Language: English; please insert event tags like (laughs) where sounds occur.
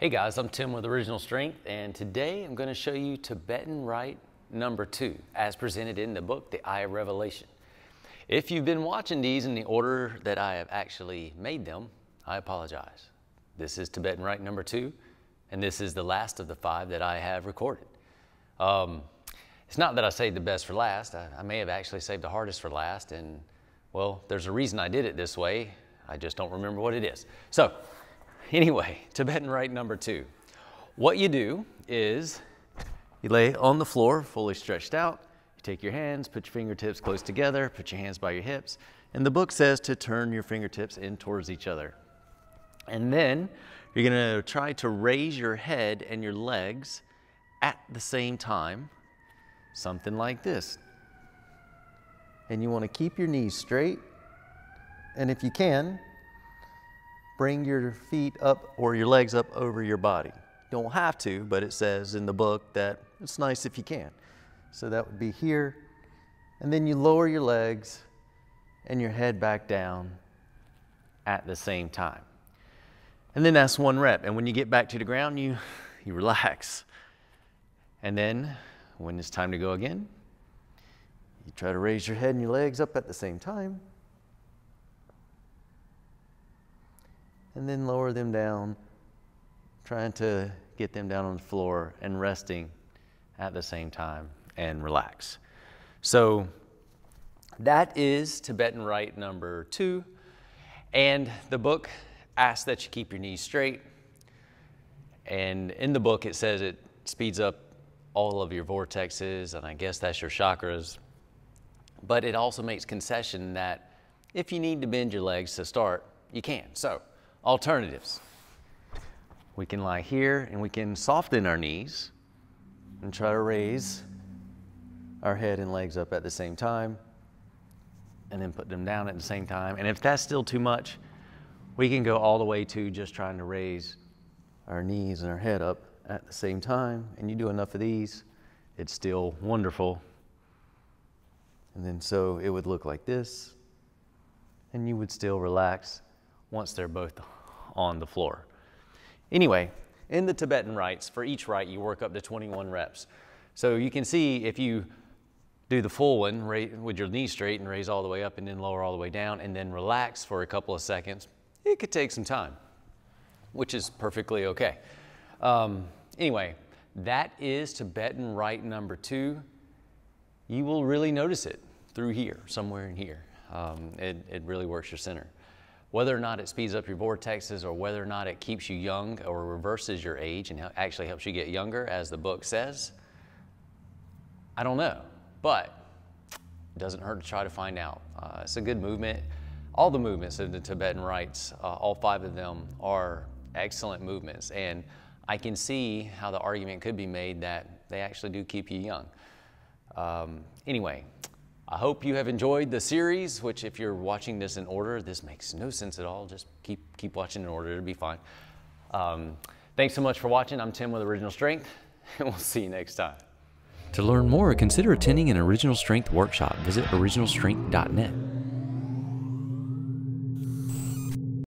Hey guys, I'm Tim with Original Strength, and today I'm going to show you Tibetan Rite number two, as presented in the book, The Eye of Revelation. If you've been watching these in the order that I have actually made them, I apologize. This is Tibetan Rite number two, and this is the last of the five that I have recorded. Um, it's not that I saved the best for last. I, I may have actually saved the hardest for last, and well, there's a reason I did it this way. I just don't remember what it is. So, (laughs) Anyway, Tibetan Rite number two. What you do is you lay on the floor fully stretched out. You take your hands, put your fingertips close together, put your hands by your hips. And the book says to turn your fingertips in towards each other. And then you're going to try to raise your head and your legs at the same time, something like this. And you want to keep your knees straight. And if you can, bring your feet up or your legs up over your body. You don't have to, but it says in the book that it's nice if you can. So that would be here. And then you lower your legs and your head back down at the same time. And then that's one rep. And when you get back to the ground, you, (laughs) you relax. And then when it's time to go again, you try to raise your head and your legs up at the same time. And then lower them down, trying to get them down on the floor and resting at the same time and relax. So that is Tibetan Rite number two. And the book asks that you keep your knees straight. And in the book, it says it speeds up all of your vortexes, and I guess that's your chakras. But it also makes concession that if you need to bend your legs to start, you can. So alternatives. We can lie here and we can soften our knees and try to raise our head and legs up at the same time and then put them down at the same time. And if that's still too much, we can go all the way to just trying to raise our knees and our head up at the same time. And you do enough of these, it's still wonderful. And then so it would look like this, and you would still relax once they're both on the floor. Anyway, in the Tibetan rites, for each rite, you work up to 21 reps. So you can see if you do the full one with your knees straight and raise all the way up and then lower all the way down and then relax for a couple of seconds, it could take some time, which is perfectly okay. Um, anyway, that is Tibetan rite number two. You will really notice it through here, somewhere in here. Um, it, it really works your center. Whether or not it speeds up your vortexes or whether or not it keeps you young or reverses your age and actually helps you get younger, as the book says, I don't know. But it doesn't hurt to try to find out. Uh, it's a good movement. All the movements of the Tibetan rites, uh, all five of them, are excellent movements. And I can see how the argument could be made that they actually do keep you young. Um, anyway, I hope you have enjoyed the series, which if you're watching this in order, this makes no sense at all. Just keep, keep watching in order, it'll be fine. Um, thanks so much for watching. I'm Tim with Original Strength, (laughs) and we'll see you next time. To learn more, consider attending an Original Strength workshop. Visit originalstrength.net.